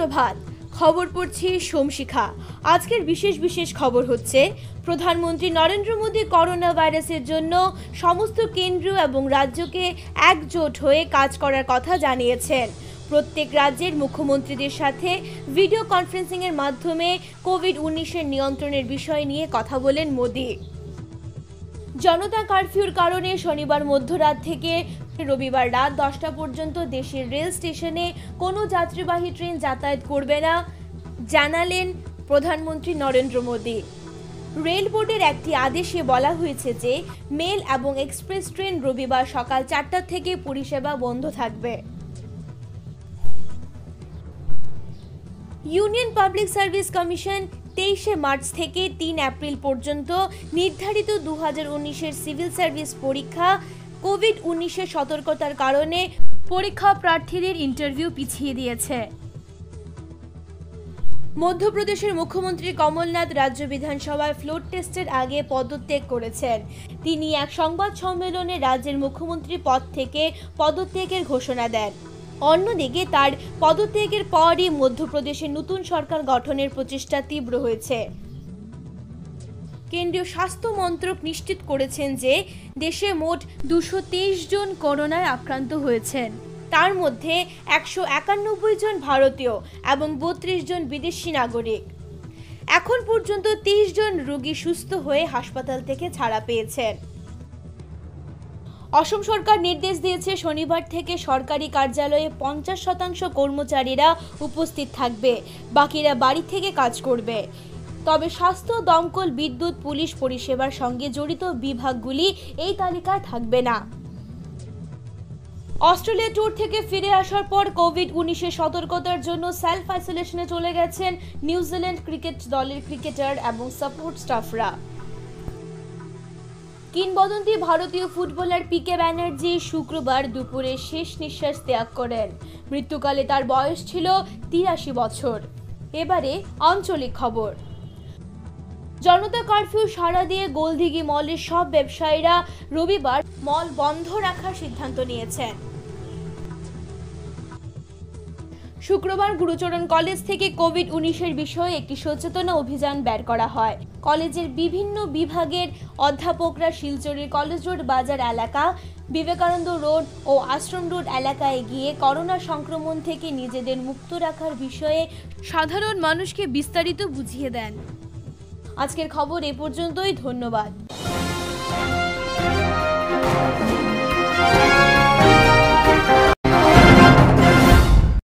সুপ্রভাত। খবর পড়ছি সোমশিখা। আজকের বিশেষ বিশেষ খবর হচ্ছে, প্রধানমন্ত্রী নরেন্দ্র মোদী করোনা ভাইরাসের জন্য সমস্ত কেন্দ্র এবং রাজ্যকে একজোট হয়ে কাজ করার কথা জানিয়েছেন। প্রত্যেক রাজ্যের মুখ্যমন্ত্রীদের সাথে ভিডিও কনফারেন্সিংয়ের মাধ্যমে কোভিড উনিশের নিয়ন্ত্রণের বিষয় নিয়ে কথা বলেন মোদী। জনতা কারফিউর কারণে শনিবার মধ্যরাত থেকে রবিবার রাত দশটা পর্যন্ত দেশের রেল স্টেশনে কোনো যাত্রীবাহী ট্রেন যাতায়াত করবে না, জানালেন প্রধানমন্ত্রী নরেন্দ্র মোদী। রেল বোর্ডের একটি আদেশে বলা হয়েছে যে, মেল এবং এক্সপ্রেস ট্রেন রবিবার সকাল চারটা থেকে পরিষেবা বন্ধ থাকবে। ইউনিয়ন পাবলিক সার্ভিস কমিশন তেইশে মার্চ থেকে তিন এপ্রিল পর্যন্ত নির্ধারিত দু হাজার সিভিল সার্ভিস পরীক্ষা, কোভিড উনিশের সতর্কতার কারণে পরীক্ষা প্রার্থীদের ইন্টারভিউ পিছিয়ে দিয়েছে। মধ্যপ্রদেশের মুখ্যমন্ত্রী কমলনাথ রাজ্য বিধানসভায় ফ্লোর টেস্টের আগে পদত্যাগ করেছেন। তিনি এক সংবাদ সম্মেলনে রাজ্যের মুখ্যমন্ত্রী পদ থেকে পদত্যাগের ঘোষণা দেন। অন্যদিকে তার পদত্যাগের পরই মধ্যপ্রদেশে নতুন সরকার গঠনের প্রচেষ্টা তীব্র হয়েছে। কেন্দ্রীয় স্বাস্থ্য মন্ত্রক নিশ্চিত করেছেন যে দেশে মোট দুশো জন করোনায় আক্রান্ত হয়েছেন। তার মধ্যে একশো একানব্বই জন ভারতীয় এবং বত্রিশ জন বিদেশি নাগরিক। এখন পর্যন্ত তিরিশ জন রোগী সুস্থ হয়ে হাসপাতাল থেকে ছাড়া পেয়েছেন। অসম সরকার নির্দেশ দিয়েছে শনিবার থেকে সরকারি কার্যালয়ে পঞ্চাশ শতাংশ কর্মচারীরা উপস্থিত থাকবে। বাকিরা বাড়ি থেকে কাজ করবে। তবে স্বাস্থ্য, দমকল, বিদ্যুৎ, পুলিশ পরিষেবার সঙ্গে জড়িত বিভাগগুলি এই তালিকায় থাকবে না। অস্ট্রেলিয়া ট্যুর থেকে ফিরে আসার পর কোভিড উনিশের সতর্কতার জন্য সেলফ আইসোলেশনে চলে গেছেন নিউজিল্যান্ড ক্রিকেট দলের ক্রিকেটার এবং সাপোর্ট স্টাফরা। কিংবদন্তি ভারতীয় ফুটবলার পিকে ব্যানার্জি শুক্রবার দুপুরে শেষ নিঃশ্বাস ত্যাগ করেন। মৃত্যুকালে তার বয়স ছিল তিরাশি বছর। এবারে আঞ্চলিক খবর। জনতা কারফিউ সাড়া দিয়ে গোলদিঘি মলের সব ব্যবসায়ীরা রবিবার মল বন্ধ রাখার সিদ্ধান্ত নিয়েছেন। শুক্রবার গুরুচরণ কলেজ থেকে কোভিড উনিশের বিষয়ে একটি সচেতনা অভিযান বের করা হয়। কলেজের বিভিন্ন বিভাগের অধ্যাপকরা শিলচরের কলেজ রোড বাজার এলাকা, বিবেকানন্দ রোড ও আশ্রম রোড এলাকায় গিয়ে করোনা সংক্রমণ থেকে নিজেদের মুক্ত রাখার বিষয়ে সাধারণ মানুষকে বিস্তারিত বুঝিয়ে দেন। আজকের খবর এ পর্যন্তই, ধন্যবাদ।